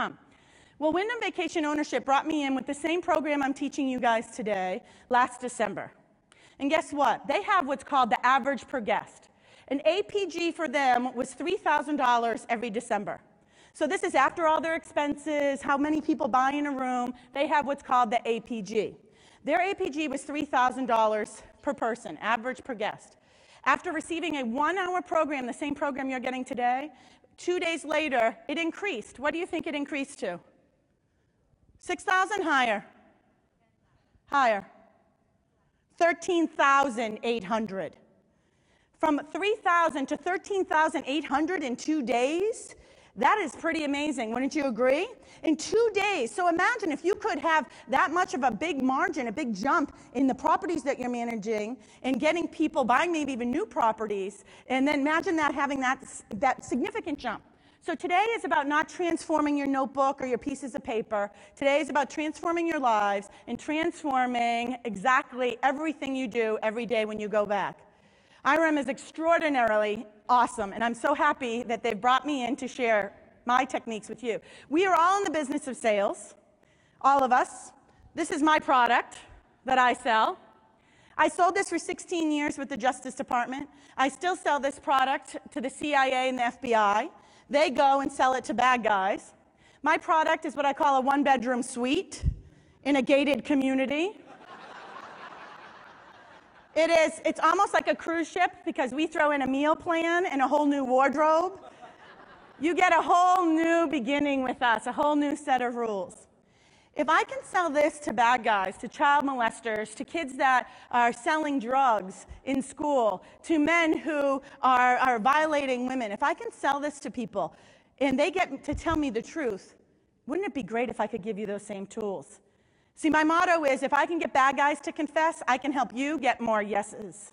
Wyndham.com. Well, Wyndham Vacation Ownership brought me in with the same program I'm teaching you guys today last December. And guess what? They have what's called the average per guest. An APG for them was $3,000 every December. So this is after all their expenses, how many people buy in a room. They have what's called the APG. Their APG was $3,000 per person, average per guest. After receiving a one hour program, the same program you're getting today, two days later, it increased. What do you think it increased to? 6,000 higher. Higher. 13,800. From 3,000 to 13,800 in two days, that is pretty amazing, wouldn't you agree? In two days. So imagine if you could have that much of a big margin, a big jump in the properties that you're managing and getting people buying maybe even new properties. And then imagine that having that, that significant jump. So today is about not transforming your notebook or your pieces of paper. Today is about transforming your lives and transforming exactly everything you do every day when you go back. IREM is extraordinarily awesome, and I'm so happy that they've brought me in to share my techniques with you. We are all in the business of sales, all of us. This is my product that I sell. I sold this for 16 years with the Justice Department. I still sell this product to the CIA and the FBI. They go and sell it to bad guys. My product is what I call a one bedroom suite in a gated community. It is, it's almost like a cruise ship because we throw in a meal plan and a whole new wardrobe. You get a whole new beginning with us, a whole new set of rules. If I can sell this to bad guys, to child molesters, to kids that are selling drugs in school, to men who are, are violating women, if I can sell this to people and they get to tell me the truth, wouldn't it be great if I could give you those same tools? See, my motto is if I can get bad guys to confess, I can help you get more yeses.